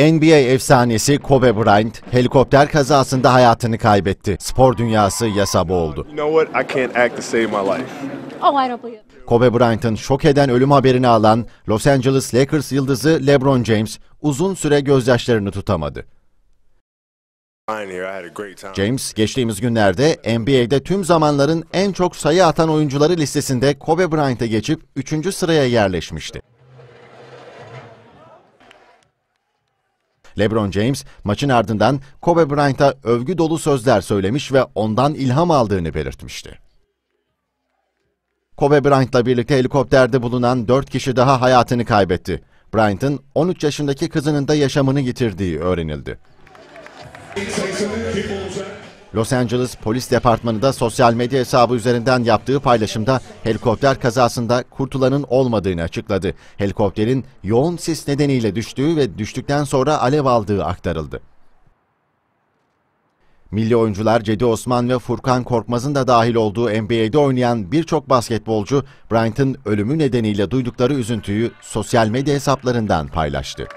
NBA efsanesi Kobe Bryant helikopter kazasında hayatını kaybetti. Spor dünyası yasa boğuldu. Oh. Kobe Bryant'ın şok eden ölüm haberini alan Los Angeles Lakers yıldızı LeBron James uzun süre gözyaşlarını tutamadı. James geçtiğimiz günlerde NBA'de tüm zamanların en çok sayı atan oyuncuları listesinde Kobe Bryant'a geçip 3. sıraya yerleşmişti. LeBron James maçın ardından Kobe Bryant'a övgü dolu sözler söylemiş ve ondan ilham aldığını belirtmişti. Kobe Bryant'la birlikte helikopterde bulunan 4 kişi daha hayatını kaybetti. Bryant'ın 13 yaşındaki kızının da yaşamını yitirdiği öğrenildi. Los Angeles Polis Departmanı da sosyal medya hesabı üzerinden yaptığı paylaşımda helikopter kazasında kurtulanın olmadığını açıkladı. Helikopterin yoğun sis nedeniyle düştüğü ve düştükten sonra alev aldığı aktarıldı. Milli oyuncular Cedi Osman ve Furkan Korkmaz'ın da dahil olduğu NBA'de oynayan birçok basketbolcu Bryant'ın ölümü nedeniyle duydukları üzüntüyü sosyal medya hesaplarından paylaştı.